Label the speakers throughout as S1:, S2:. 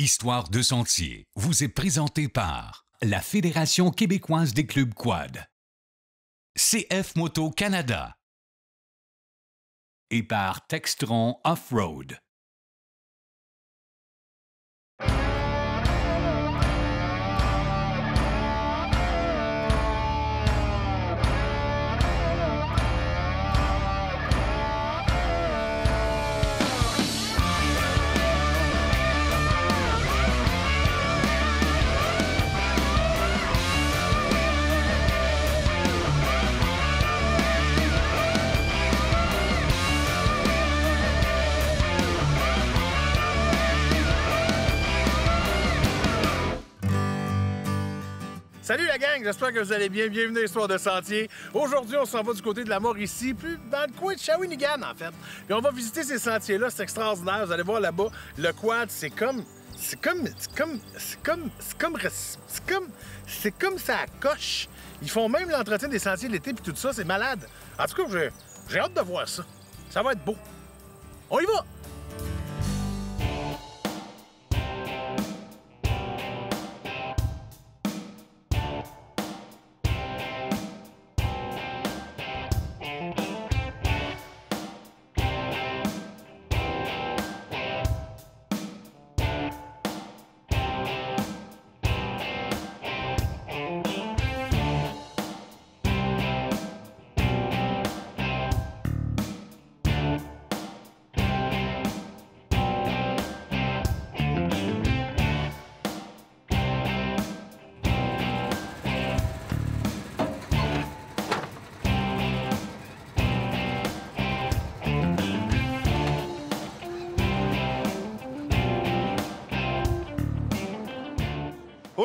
S1: Histoire de sentier vous est présenté par la Fédération québécoise des clubs quad, CF Moto Canada et par Textron Off-Road.
S2: Salut la gang, j'espère que vous allez bien. Bienvenue à l'Histoire de Sentier. Aujourd'hui, on s'en va du côté de la Mauricie, plus dans le coin de Shawinigan en fait. Puis on va visiter ces sentiers-là, c'est extraordinaire. Vous allez voir là-bas, le quad, c'est comme. C'est comme. C'est comme. C'est comme. C'est comme. C'est comme. C'est comme ça coche. Ils font même l'entretien des sentiers l'été puis tout ça, c'est malade. En tout cas, j'ai hâte de voir ça. Ça va être beau. On y va!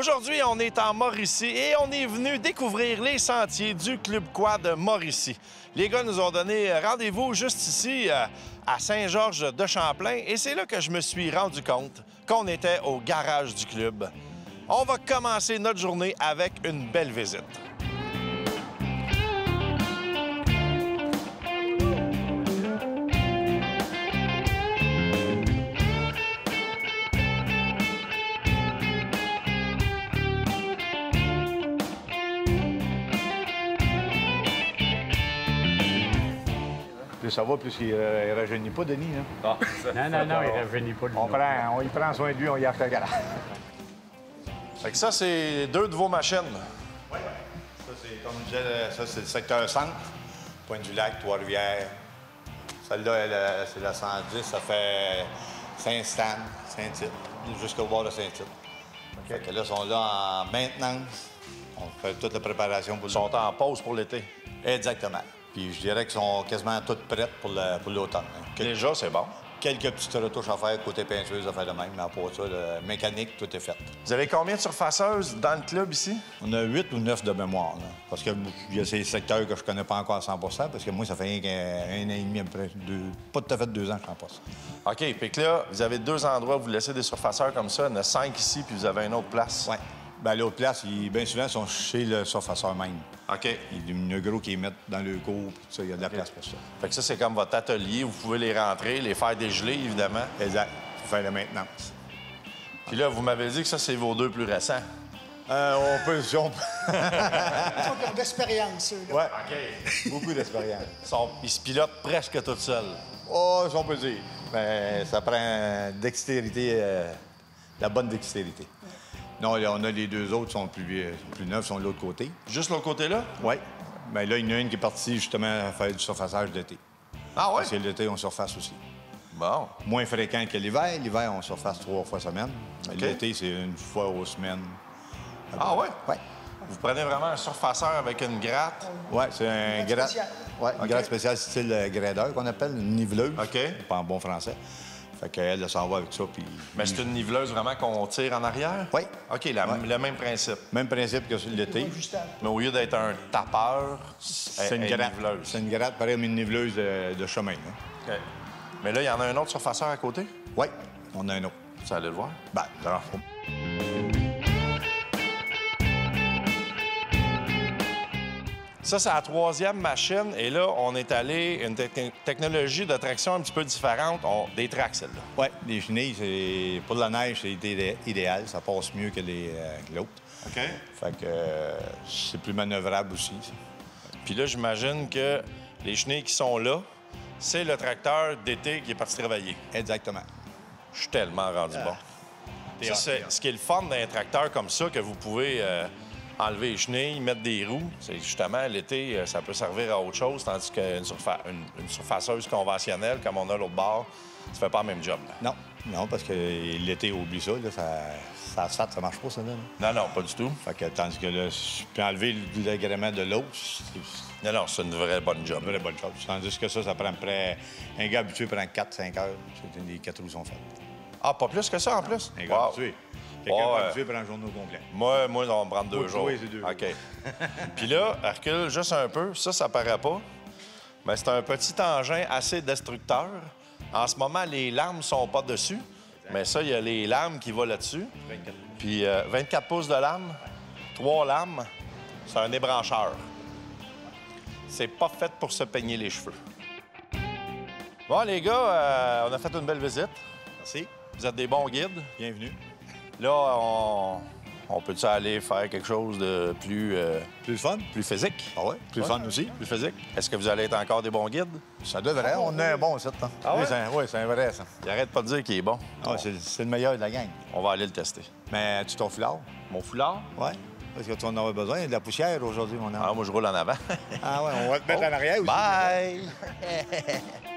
S3: Aujourd'hui, on est en Mauricie et on est venu découvrir les sentiers du Club Quad Mauricie. Les gars nous ont donné rendez-vous juste ici euh, à Saint-Georges de Champlain et c'est là que je me suis rendu compte qu'on était au garage du club. On va commencer notre journée avec une belle visite.
S4: Ça va, plus il ne rajeunit pas, Denis. Hein?
S5: Non, non, non, il ne revenait pas
S4: On, prend, on y prend soin de lui, on y le garage.
S3: Fait que ça, c'est deux de vos machines.
S4: Ça, c'est comme je disais, ça, c'est le secteur centre. Pointe-du-Lac, Trois-Rivières. Celle-là, elle, euh, c'est la 110, ça fait Saint-Stan, Saint-Tite, jusqu'au bord de Saint-Tite. Fait que là, ils sont là en maintenance. On fait toute la préparation pour
S3: Ils sont en pause pour l'été.
S4: Exactement. Puis je dirais qu'ils sont quasiment toutes prêtes pour l'automne. hein. Quel-
S3: Déjà, c'est bon.
S4: Quelques petites retouches à faire côté peintureuse, à faire de même, mais à part ça, le mécanique, tout est fait.
S3: Vous avez combien de surfaceuses dans le club ici?
S4: On a 8 ou 9 de mémoire. là. Parce qu'il y a ces secteurs que je connais pas encore à 100% parce que moi, ça fait qu'un an et demi, à peu près, deux- pas tout à fait deux ans que je suis en poste.
S3: OK, puis que là, vous avez deux endroits où vous laissez des surfaceurs comme ça. Il y en a cinq ici, puis vous avez une autre place.
S4: Oui. Ben, l'autre place, ils, bien souvent, sont chez le surfaceur même.
S3: OK.
S4: Il y a gros qui mettent dans le cours, puis tout ça, il y a de la place pour ça.
S3: Fait que ça, c'est comme votre atelier. Vous pouvez les rentrer, les faire dégeler, évidemment.
S4: Exact. Pour faire la maintenance.
S3: Puis là, vous m'avez dit que ça, c'est vos deux plus récents.
S4: Euh, on peut. si on
S6: Ils ont d'expérience, eux.
S4: Ouais.
S3: OK.
S4: Beaucoup d'expérience.
S3: Ils, sont- ils se pilotent presque tout seuls.
S4: Oh, si on peut dire. Ben, ça prend dextérité, euh, la bonne dextérité. Non, on a les deux autres qui sont plus, vieux- plus neufs, sont de l'autre côté.
S3: Juste l'autre côté-là?
S4: Oui. Mais là, il y en a une qui est partie justement à faire du surfaçage d'été.
S3: Ah ouais?
S4: Parce que l'été, on surface aussi.
S3: Bon.
S4: Moins fréquent que l'hiver. L'hiver, on surface trois fois semaine. L'été, c'est une fois aux semaines.
S3: Ah ouais?
S4: Oui.
S3: Vous prenez vraiment un surfaceur avec une gratte?
S4: Oui, c'est un
S6: Gratte
S4: gratte.
S6: spéciale.
S4: Oui, une gratte spéciale style euh, gradeur qu'on appelle, une niveleuse.
S3: OK.
S4: Pas en bon français. Fait qu'elle, elle s'en va avec ça, puis...
S3: Mais c'est une niveleuse vraiment qu'on tire en arrière?
S4: Oui.
S3: OK, la-
S4: Ouais.
S3: le même principe.
S4: Même principe que l'été.
S3: Mais au lieu d'être un tapeur,
S4: C'est une gratte.
S3: niveleuse.
S4: C'est une gratte, pareil comme une niveleuse de, de chemin. hein.
S3: OK. Mais là, il y en a un autre surfaceur à côté?
S4: Oui, on a un autre.
S3: Vous allez le voir.
S4: Ben, alors,
S3: Ça, c'est la troisième machine. Et là, on est allé une te- technologie de traction un petit peu différente. On... Des tracks, celle-là.
S4: Oui, les chenilles, c'est... pour la neige, c'est idé- idéal. Ça passe mieux que, les, euh, l'autre.
S3: OK.
S4: Fait que euh, c'est plus manœuvrable aussi.
S3: Puis là, j'imagine que les chenilles qui sont là, c'est le tracteur d'été qui est parti travailler.
S4: Exactement.
S3: Je suis tellement rendu bon.
S4: T'es
S3: Ça, ce qui est le fun d'un tracteur comme ça, que vous pouvez euh, enlever les chenilles, mettre des roues, c'est justement l'été, euh, ça peut servir à autre chose, tandis qu'une surfa- une, une surfaceuse conventionnelle, comme on a l'autre bord, ça fait pas le même job. là.
S4: Non, non, parce que l'été, oublie ça. Là, ça, ça asphalte, ça marche pas, ça. Là.
S3: Non, non, pas du tout.
S4: Fait que, tandis que là, tu peux enlever l'agrément de l'eau,
S3: Non, non, c'est une vraie bonne job.
S4: une vraie bonne chose. Tandis que ça, ça prend près... Un gars habitué prend 4-5 heures. C'est les quatre roues sont faites.
S3: Ah, pas plus que ça en plus?
S4: Un gars
S3: Wow.
S4: habitué. Quelqu'un
S3: ouais.
S4: habitué prend un journée au complet.
S3: Moi, moi, on va me prendre deux jours.
S4: oui, c'est deux
S3: OK. Puis là, elle recule juste un peu. Ça, ça paraît pas. Mais c'est un petit engin assez destructeur. En ce moment, les lames sont pas dessus. Mais ça, il y a les lames qui vont là-dessus. Puis euh, 24 pouces de lame, trois lames, c'est un ébrancheur. C'est pas fait pour se peigner les cheveux. Bon, les gars, euh, on a fait une belle visite.
S4: Merci.
S3: Vous êtes des bons guides.
S4: Bienvenue.
S3: Là, on, on peut-tu aller faire quelque chose de plus, euh,
S4: Plus fun?
S3: plus physique?
S4: Ah ouais? Plus
S3: Ouais.
S4: fun aussi?
S3: Plus physique? Est-ce que vous allez être encore des bons guides?
S4: Ça devrait. On un bon site. Hein.
S3: Ah?
S4: Oui, c'est un, oui, c'est un vrai, ça.
S3: Il arrête pas de dire qu'il est bon.
S4: Ah, c'est, c'est le meilleur de la gang.
S3: On va aller le tester.
S4: Mais tu ton foulard?
S3: Mon foulard?
S4: Oui. Parce que tu en auras besoin? Il y a de la poussière aujourd'hui, mon
S3: Ah,
S4: homme.
S3: moi, je roule en avant.
S4: Ah, ouais, on va te mettre en arrière aussi.
S3: Bye!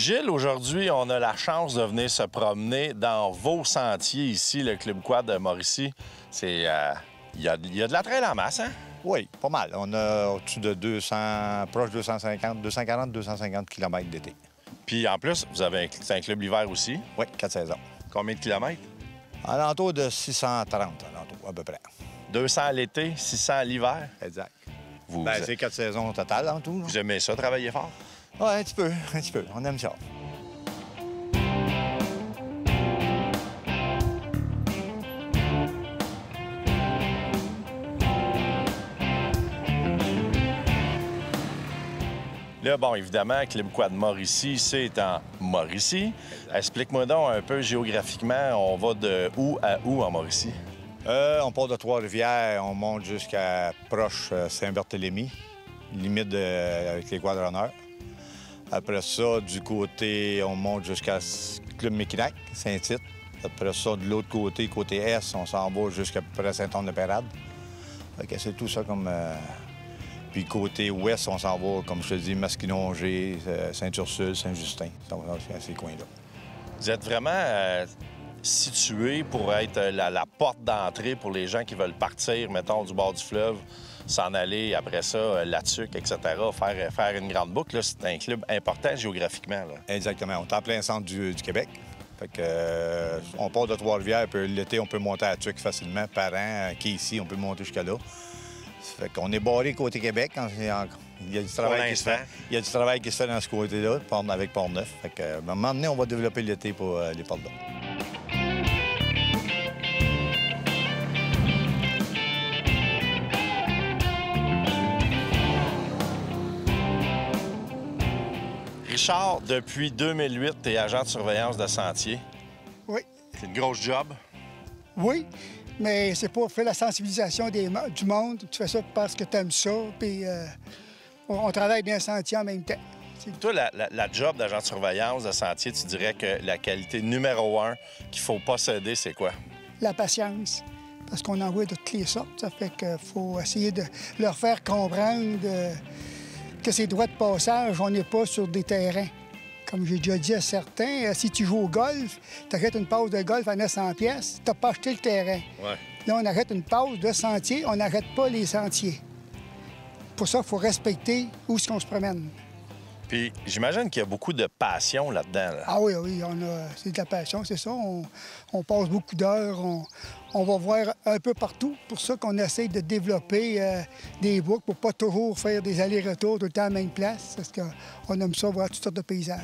S3: Gilles, aujourd'hui, on a la chance de venir se promener dans vos sentiers ici, le Club Quad de Mauricie. C'est. euh, Il y, a, il y a de la traîne en masse, hein?
S4: Oui, pas mal. On a au-dessus de 200, proche 250, 240, 250 km d'été.
S3: Puis en plus, vous avez un, club l'hiver aussi?
S4: Oui, quatre saisons.
S3: Combien de kilomètres?
S4: Alentour de 630, alentour, à peu près.
S3: 200 l'été, 600 l'hiver?
S4: Exact.
S3: Vous,
S4: Ben,
S3: vous-
S4: c'est quatre saisons au total, en tout.
S3: vous aimez ça, travailler fort?
S4: Oui, un petit peu, un petit peu. On aime ça.
S3: Là, bon, évidemment, Club Quad Mauricie, c'est en Mauricie. Explique-moi donc un peu géographiquement, on va de où à où en Mauricie?
S4: Euh, on part de Trois-Rivières, on monte jusqu'à proche euh, Saint-Barthélemy, limite de- avec les quadronneurs. Après ça, du côté, on monte jusqu'à Club Méquinac, Saint-Tite. Après ça, de l'autre côté, côté Est, on s'en va jusqu'à près Saint-Anne-de-Pérade. C'est tout ça comme... euh, Puis côté Ouest, on s'en va, comme je te dis, Masquinongé, euh, Saint-Ursule, Saint-Justin. À ces coins-là.
S3: Vous êtes vraiment euh, situé pour être la, la porte d'entrée pour les gens qui veulent partir, mettons, du bord du fleuve, s'en aller après ça, euh, la tuque, etc., faire, faire une grande boucle. là, C'est un club important géographiquement. là.
S4: Exactement. On est en plein centre du, du Québec. Fait que, euh, on part de Trois-Rivières, puis l'été, on peut monter à Tuc facilement. Par an, euh, qui est ici, on peut monter jusqu'à là. Fait qu'on est barré côté Québec. Il y a du travail qui se fait. Il y a du travail qui se fait dans ce côté-là, avec Port-Neuf. Fait que, euh, à un moment donné, on va développer l'été pour euh, les portes
S3: Richard, depuis 2008, tu es agent de surveillance de sentier.
S6: Oui,
S3: C'est une grosse job.
S6: oui, mais c'est pour faire la sensibilisation des du monde. Tu fais ça parce que tu aimes ça, puis euh, on, travaille bien sentier en même temps.
S3: Toi, la, la- la job d'agent de surveillance de sentier, tu dirais que la qualité numéro un qu'il faut pas céder, c'est quoi?
S6: La patience, parce qu'on en voit de toutes les sortes. Ça fait qu'il faut essayer de leur faire comprendre euh, que ces droits de passage, on n'est pas sur des terrains. Comme j'ai déjà dit à certains, euh, si tu joues au golf, tu achètes une passe de golf à 900 pièces, tu n'as pas acheté le terrain.
S3: Ouais.
S6: Là, on arrête une pause de sentier, on n'arrête pas les sentiers. Pour ça, il faut respecter où est-ce qu'on se promène.
S3: Puis j'imagine qu'il y a beaucoup de passion là-dedans. là.
S6: Ah oui, oui, on a, c'est de la passion, c'est ça. On, on passe beaucoup d'heures, on, on va voir un peu partout. pour ça qu'on essaie de développer euh, des boucles pour pas toujours faire des allers-retours tout le temps à la même place, parce qu'on aime ça voir toutes sortes de paysages.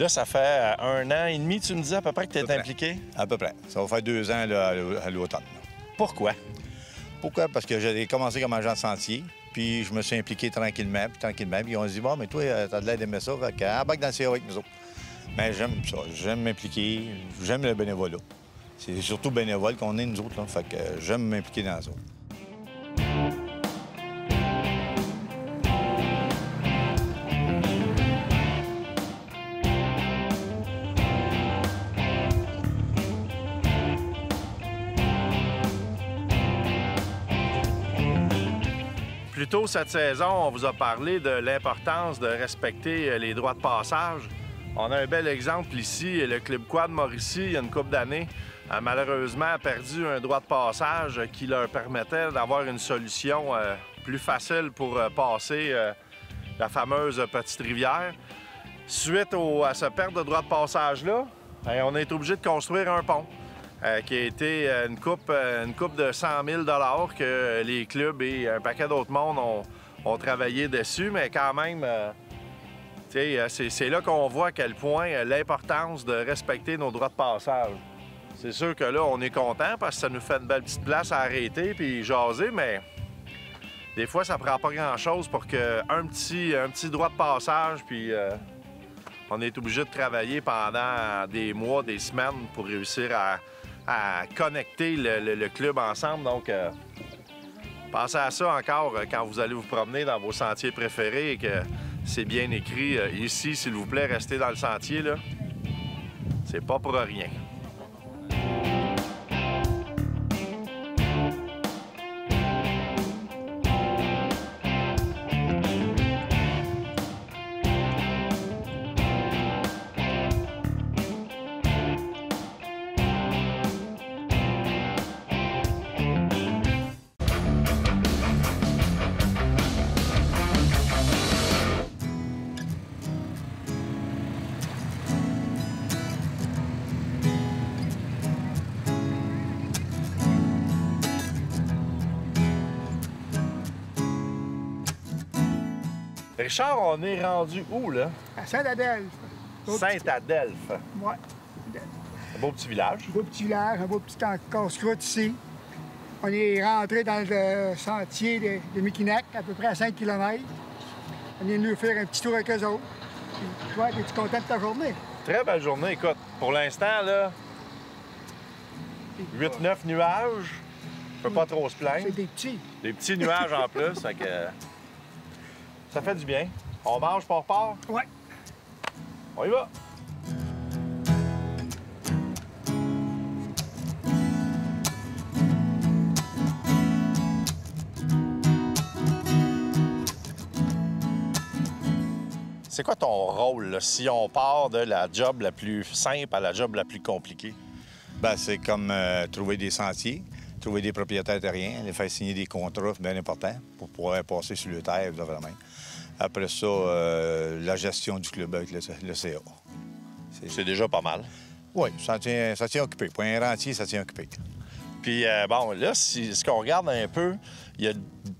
S3: Là, ça fait euh, un an et demi, tu me disais à peu près que tu étais impliqué?
S4: À peu près. Ça va faire deux ans là, à l'au- à l'automne.
S3: Pourquoi?
S4: Pourquoi? Parce que j'ai commencé comme agent de sentier, puis je me suis impliqué tranquillement, puis tranquillement, puis on se dit, bon, mais toi, euh, t'as de l'air d'aimer ça, fait que embarque dans le CA avec nous autres. Mais j'aime ça, j'aime m'impliquer, j'aime le bénévolat. C'est surtout bénévole qu'on est, nous autres, là, fait que euh, j'aime m'impliquer dans ça.
S3: Tôt cette saison, on vous a parlé de l'importance de respecter euh, les droits de passage. On a un bel exemple ici, le Club Quad Mauricie, il y a une couple d'années, a malheureusement perdu un droit de passage qui leur permettait d'avoir une solution euh, plus facile pour euh, passer la fameuse petite rivière. Suite à cette perte de droit de passage-là, ben, on été obligé de construire un pont. Euh, qui a été euh, une coupe, euh, une coupe de 100 000 que les clubs et un paquet d'autres mondes ont, travaillé dessus, mais quand même, c'est là qu'on voit à quel point l'importance de respecter nos droits de passage. C'est sûr que là, on est content parce que ça nous fait une belle petite place à arrêter puis jaser, mais des fois, ça prend pas grand-chose pour qu'un petit, un petit droit de passage, puis on est obligé de travailler pendant des mois, des semaines pour réussir à, à connecter le, club ensemble. Donc, euh, pensez à ça encore euh, quand vous allez vous promener dans vos sentiers préférés et que c'est bien écrit euh, ici, s'il vous plaît, restez dans le sentier. C'est pas pour rien. Richard, on est rendu où, là?
S6: À Saint-Adèle.
S3: Saint-Adelphe.
S6: Ouais.
S3: Un beau petit village.
S6: Un beau petit village, un beau petit casse-croûte ici. On est rentré dans le sentier de, de à peu près à 5 km. On est venu faire un petit tour avec eux autres. Puis toi, es-tu content de ta journée?
S3: Très belle journée. Écoute, pour l'instant, là, 8-9 nuages. On peut pas trop se plaindre.
S6: C'est des petits.
S3: Des petits nuages en plus, fait que ça fait du bien. On mange, pas repart?
S6: Ouais.
S3: On y va. C'est quoi ton rôle là, si on part de la job la plus simple à la job la plus compliquée?
S4: Ben, c'est comme euh, trouver des sentiers, trouver des propriétaires terriens, les faire signer des contrats bien importants pour pouvoir passer sur le terre, là, vraiment. Après ça, euh, la gestion du club avec le, le CA.
S3: C'est déjà pas mal.
S4: Oui, ça tient, ça tient occupé. Pour un rentier, ça tient occupé.
S3: Puis, euh, bon, là, si, ce qu'on regarde un peu, il y a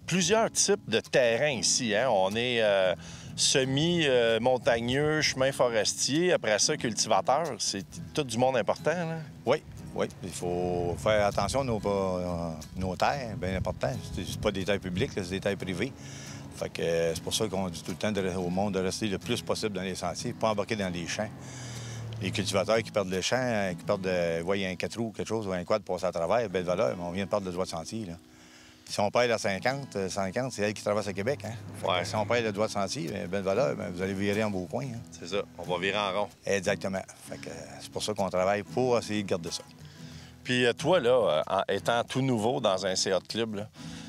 S3: plusieurs types de terrains ici. hein. On est euh, semi-montagneux, chemin forestier, après ça, cultivateur. C'est tout du monde important, là.
S4: Oui, oui. Il faut faire attention à nos, euh, nos terres, bien important. C'est pas des terres publiques, c'est des terres privées. Fait que euh, c'est pour ça qu'on dit tout le temps de- au monde de rester le plus possible dans les sentiers, pas embarquer dans les champs. les cultivateurs qui perdent le champ, euh, qui perdent, euh, voient un 4 roues ou quelque chose, ou un quad passer à travers, belle valeur, mais on vient de perdre le droit de sentier. Là. Si on paye à 50, euh, 50, c'est elle qui traverse à Québec. Hein?
S3: Ouais.
S4: Si on paye le droit de sentier, bien, belle valeur, bien, vous allez virer en beau coin. hein.
S3: C'est ça. On va virer en rond.
S4: Exactement. C'est pour ça qu'on travaille pour essayer de garder ça.
S3: Puis euh, toi, là, euh, en étant tout nouveau dans un CA de club,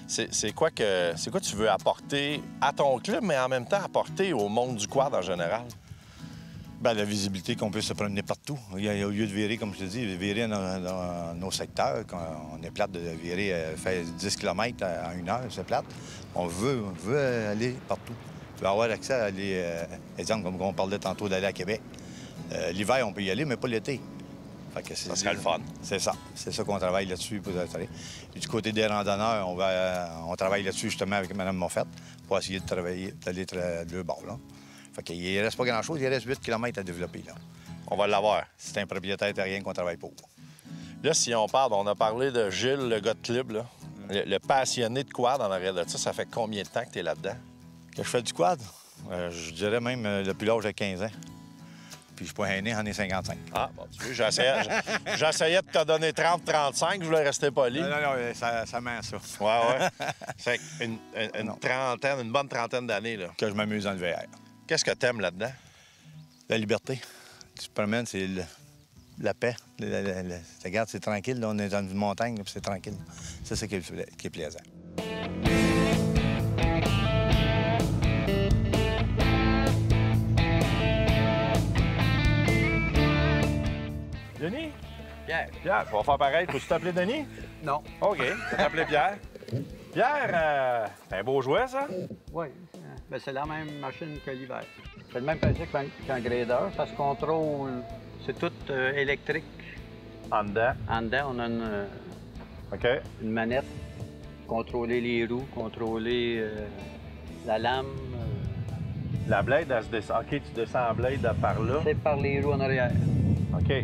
S3: c'est quoi que c'est quoi tu veux apporter à ton club, mais en même temps apporter au monde du quad en général?
S4: Ben, la visibilité qu'on peut se promener partout. Il y a- au lieu de virer, comme je te dis, virer dans, nos secteurs, quand on est plate de virer, euh, faire 10 km à une heure, c'est plate. On veut, on veut aller partout. On veut avoir accès à aller, euh, exemple, comme on parlait tantôt d'aller à Québec. L'hiver, on peut y aller, mais pas l'été. Fait que c'est-
S3: Ça serait le fun.
S4: C'est ça. C'est ça qu'on travaille là-dessus pour du côté des randonneurs, on, va, euh, on travaille là-dessus justement avec Mme Moffett pour essayer de travailler, d'aller tra- de deux bords. Là. Fait qu'il reste pas grand-chose. Il reste 8 km à développer. Là.
S3: On va l'avoir.
S4: C'est un propriétaire terrien qu'on travaille pour.
S3: Là, si on parle, on a parlé de Gilles, le gars de club, là. Le, le passionné de quad en arrière de ça, ça fait combien de temps que tu es là-dedans?
S4: Que je fais du quad, euh, je dirais même euh, depuis l'âge de 15 ans. Puis je suis pas aîné, j'en ai 55.
S3: Ah, bon, tu veux, j'essayais, de te donner 30-35, je voulais rester poli.
S4: Non, non, non, ça, ça ment, ça.
S3: Ouais, ouais. C'est une, une- trentaine, une bonne trentaine d'années, là.
S4: Que je m'amuse dans le VR.
S3: Qu'est-ce que t'aimes là-dedans?
S4: La liberté. Tu te promènes, c'est le- la paix. Le- regarde, c'est tranquille. là, on est dans une montagne, puis c'est tranquille. C'est ça qui est, qui est plaisant.
S5: Pierre.
S3: Pierre, on va faire pareil. Peux-tu t'appeler Denis?
S5: Non.
S3: OK, je vais t'appeler Pierre. Pierre, euh, c'est un beau jouet, ça?
S5: Oui. Ben, c'est la même machine que l'hiver. C'est le même principe qu'un grader. Ça se contrôle. C'est tout euh, électrique.
S3: En dedans.
S5: En dedans, on a une, euh, une manette. Contrôler les roues, contrôler euh, la lame.
S3: La blade, elle se descend. OK, tu descends la blade par là.
S5: c'est par les roues en arrière.
S3: OK.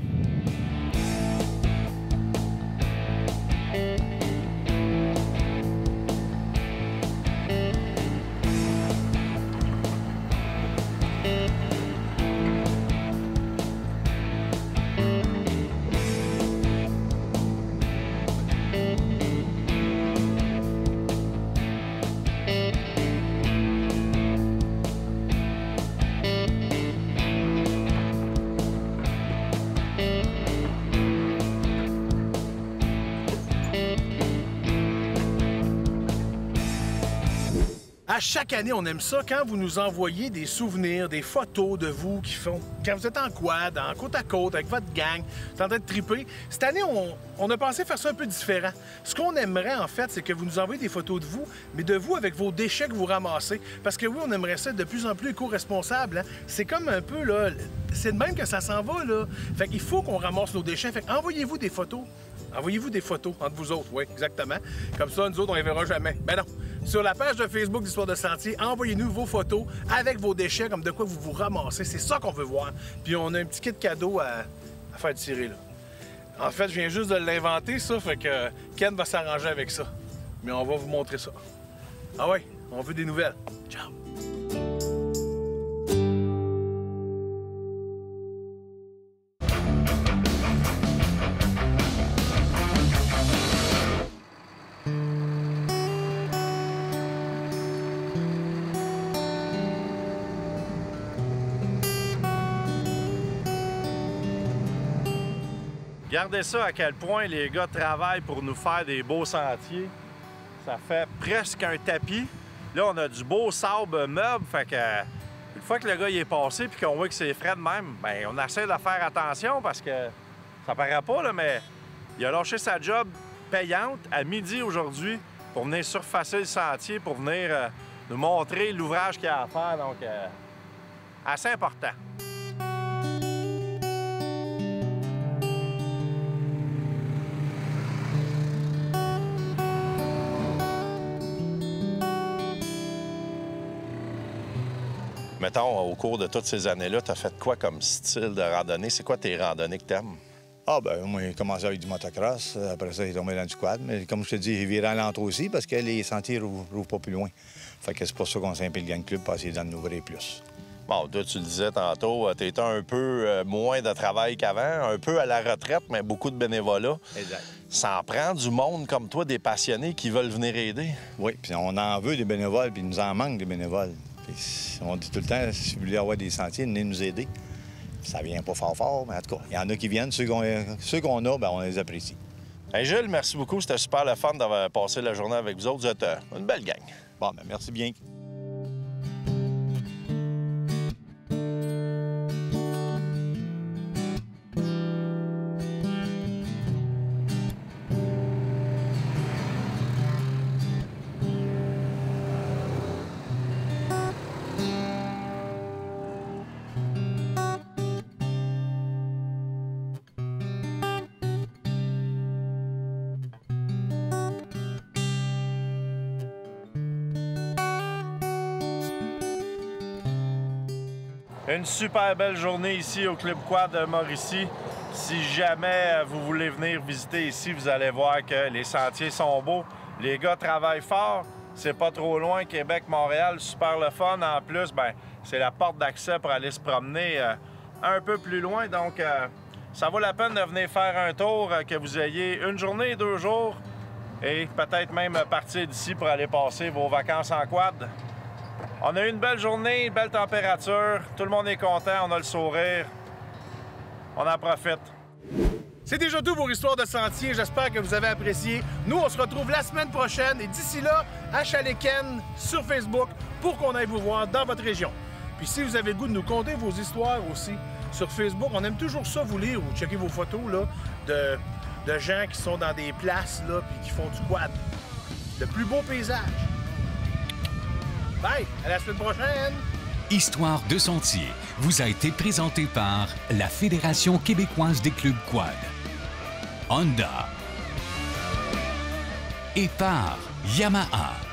S2: Chaque année, on aime ça quand vous nous envoyez des souvenirs, des photos de vous qui font. Quand vous êtes en quad, en côte à côte, avec votre gang, vous êtes en train de triper. Cette année, on, a pensé faire ça un peu différent. Ce qu'on aimerait, en fait, c'est que vous nous envoyez des photos de vous, mais de vous avec vos déchets que vous ramassez. Parce que oui, on aimerait ça être de plus en plus éco-responsable. hein. C'est comme un peu, là, c'est de même que ça s'en va, là. Fait qu'il faut qu'on ramasse nos déchets. Fait envoyez-vous des photos. Envoyez-vous des photos entre vous autres, oui, exactement. Comme ça, nous autres, on les verra jamais. Ben non. Sur la page de Facebook d'Histoire de Sentier, envoyez-nous vos photos avec vos déchets, comme de quoi vous vous ramassez. C'est ça qu'on veut voir. Puis on a un petit kit cadeau à, à faire tirer, là. En fait, je viens juste de l'inventer, ça, fait que Ken va s'arranger avec ça. Mais on va vous montrer ça. Ah ouais, on veut des nouvelles. Ciao.
S3: Regardez ça à quel point les gars travaillent pour nous faire des beaux sentiers. Ça fait presque un tapis. Là, on a du beau sable meuble, fait que une fois que le gars il est passé puis qu'on voit que c'est frais de même, ben on essaie de faire attention parce que ça paraît pas là, mais il a lâché sa job payante à midi aujourd'hui pour venir surfacer le sentier, pour venir euh, nous montrer l'ouvrage qu'il y a à faire. Donc, euh, assez important. Mettons, au cours de toutes ces années-là, tu as fait quoi comme style de randonnée? C'est quoi tes randonnées que t'aimes?
S4: Ah, ben moi, j'ai commencé avec du motocross. Après ça, j'ai tombé dans du quad. Mais comme je te dis, j'ai viré à l'entre aussi parce que les sentiers ne rouvrent pas plus loin. Fait que c'est pour ça qu'on s'est le gang club pour essayer d'en ouvrir plus.
S3: Bon, toi, tu le disais tantôt, tu étais un peu euh, moins de travail qu'avant, un peu à la retraite, mais beaucoup de bénévolat.
S4: Exact.
S3: Ça en prend du monde comme toi, des passionnés qui veulent venir aider?
S4: Oui, puis on en veut des bénévoles, puis il nous en manque des bénévoles. On dit tout le temps, si vous voulez avoir des sentiers, venez nous aider. Ça vient pas fort fort, mais en tout cas, il y en a qui viennent. Ceux qu'on a, ben, on les apprécie.
S3: Hey, Gilles, merci beaucoup. C'était super le fun d'avoir passé la journée avec vous autres. Vous êtes euh, une belle gang.
S4: Bon, ben, merci bien.
S3: Une super belle journée ici au Club Quad de Mauricie. Si jamais euh, vous voulez venir visiter ici, vous allez voir que les sentiers sont beaux. Les gars travaillent fort. C'est pas trop loin, Québec, Montréal, super le fun. En plus, ben, c'est la porte d'accès pour aller se promener euh, un peu plus loin. Donc, euh, ça vaut la peine de venir faire un tour, que vous ayez une journée, deux jours, et peut-être même partir d'ici pour aller passer vos vacances en quad. On a eu une belle journée, une belle température. Tout le monde est content, on a le sourire. On en profite.
S2: C'est déjà tout pour Histoire de Sentier. J'espère que vous avez apprécié. Nous, on se retrouve la semaine prochaine et d'ici là, à Chaléken sur Facebook pour qu'on aille vous voir dans votre région. Puis si vous avez le goût de nous conter vos histoires aussi sur Facebook, on aime toujours ça vous lire ou checker vos photos de gens qui sont dans des places là, puis qui font du quad. Le plus beau paysage. Bye! À la semaine prochaine!
S1: Histoire de sentier vous a été présenté par la Fédération québécoise des clubs quad, Honda et par Yamaha.